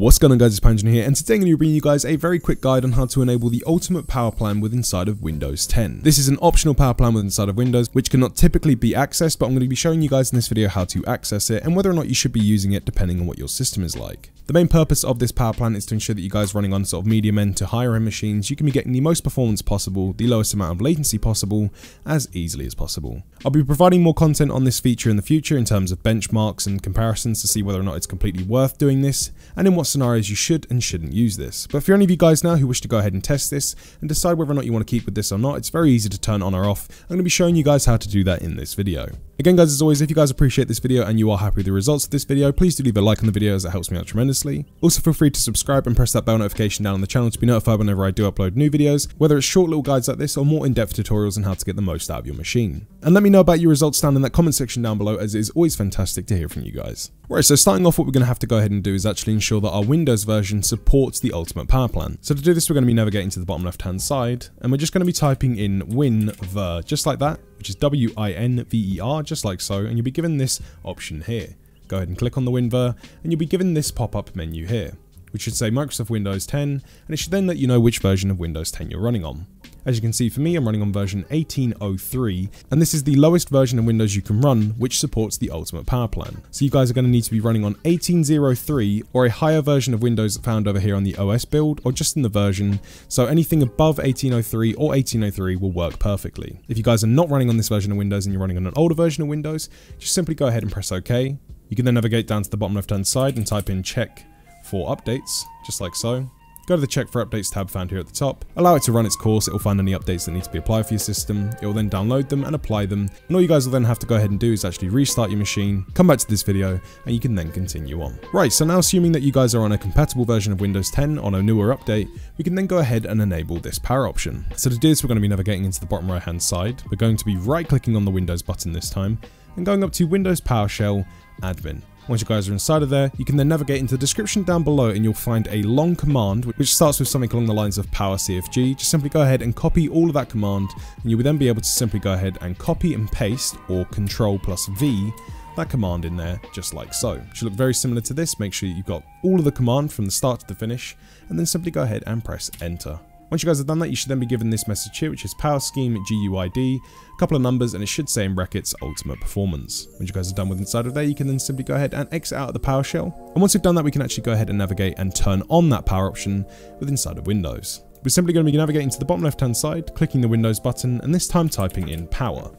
What's going on guys, it's Panjno here, and today I'm going to be bringing you guys a very quick guide on how to enable the ultimate power plan within inside of Windows 10. This is an optional power plan within inside of Windows, which cannot typically be accessed, but I'm going to be showing you guys in this video how to access it, and whether or not you should be using it depending on what your system is like. The main purpose of this power plan is to ensure that you guys running on sort of medium end to higher end machines, you can be getting the most performance possible, the lowest amount of latency possible, as easily as possible. I'll be providing more content on this feature in the future in terms of benchmarks and comparisons to see whether or not it's completely worth doing this, and in what scenarios you should and shouldn't use this. But for any of you guys now who wish to go ahead and test this and decide whether or not you want to keep with this or not, it's very easy to turn on or off. I'm going to be showing you guys how to do that in this video. Again guys, as always, if you guys appreciate this video and you are happy with the results of this video, please do leave a like on the video as it helps me out tremendously. Also feel free to subscribe and press that bell notification down on the channel to be notified whenever I do upload new videos, whether it's short little guides like this or more in-depth tutorials on how to get the most out of your machine. And let me know about your results down in that comment section down below as it is always fantastic to hear from you guys. Right, so starting off what we're going to have to go ahead and do is actually ensure that our Windows version supports the Ultimate Power Plan. So to do this we're going to be navigating to the bottom left hand side and we're just going to be typing in WinVer, just like that, which is W-I-N-V-E-R, just like so, and you'll be given this option here. Go ahead and click on the WinVer and you'll be given this pop-up menu here which should say Microsoft Windows 10, and it should then let you know which version of Windows 10 you're running on. As you can see for me, I'm running on version 1803, and this is the lowest version of Windows you can run, which supports the Ultimate Power Plan. So you guys are going to need to be running on 1803 or a higher version of Windows found over here on the OS build, or just in the version, so anything above 1803 or 1803 will work perfectly. If you guys are not running on this version of Windows and you're running on an older version of Windows, just simply go ahead and press OK. You can then navigate down to the bottom left hand side and type in check for updates, just like so. Go to the check for updates tab found here at the top, allow it to run its course, it will find any updates that need to be applied for your system, it will then download them and apply them, and all you guys will then have to go ahead and do is actually restart your machine, come back to this video, and you can then continue on. Right, so now assuming that you guys are on a compatible version of Windows 10 on a newer update, we can then go ahead and enable this power option. So to do this we're going to be navigating into the bottom right hand side, we're going to be right clicking on the Windows button this time, and going up to Windows PowerShell Admin. Once you guys are inside of there, you can then navigate into the description down below and you'll find a long command which starts with something along the lines of power CFG. Just simply go ahead and copy all of that command and you will then be able to simply go ahead and copy and paste or control plus V that command in there just like so. It should look very similar to this. Make sure you've got all of the command from the start to the finish and then simply go ahead and press enter. Once you guys have done that, you should then be given this message here, which is Power Scheme GUID, a couple of numbers, and it should say in brackets Ultimate Performance. Once you guys are done with inside of there, you can then simply go ahead and exit out of the PowerShell. And once you've done that, we can actually go ahead and navigate and turn on that power option with inside of Windows. We're simply going to be navigating to the bottom left hand side, clicking the Windows button, and this time typing in power.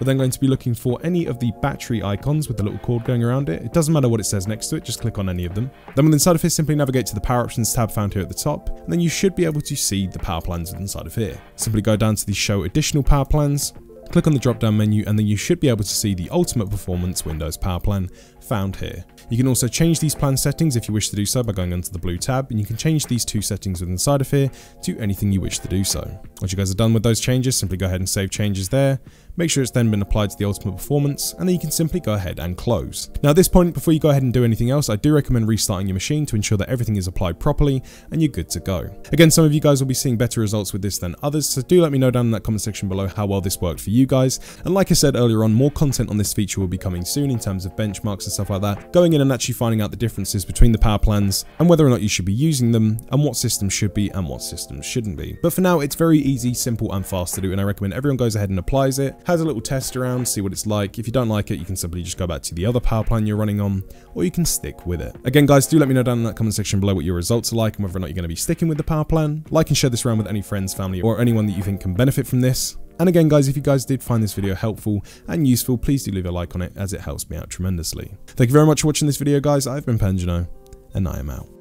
We're then going to be looking for any of the battery icons with the little cord going around it. It doesn't matter what it says next to it, just click on any of them. Then within inside of here, simply navigate to the power options tab found here at the top, and then you should be able to see the power plans inside of here. Simply go down to the show additional power plans, click on the drop down menu and then you should be able to see the ultimate performance Windows power plan found here. You can also change these plan settings if you wish to do so by going onto the blue tab and you can change these two settings within inside of here to anything you wish to do so. Once you guys are done with those changes, simply go ahead and save changes there, make sure it's then been applied to the ultimate performance, and then you can simply go ahead and close. Now at this point, before you go ahead and do anything else, I do recommend restarting your machine to ensure that everything is applied properly and you're good to go. Again, some of you guys will be seeing better results with this than others, so do let me know down in that comment section below how well this worked for you guys. And like I said earlier on, more content on this feature will be coming soon in terms of benchmarks and stuff like that, going in and actually finding out the differences between the power plans and whether or not you should be using them and what systems should be and what systems shouldn't be. But for now, it's very easy, simple and fast to do and I recommend everyone goes ahead and applies it, has a little test around, see what it's like. If you don't like it, you can simply just go back to the other power plan you're running on or you can stick with it. Again guys, do let me know down in that comment section below what your results are like and whether or not you're going to be sticking with the power plan. Like and share this around with any friends, family or anyone that you think can benefit from this. And again guys, if you guys did find this video helpful and useful, please do leave a like on it as it helps me out tremendously. Thank you very much for watching this video guys, I've been Panjno, and I am out.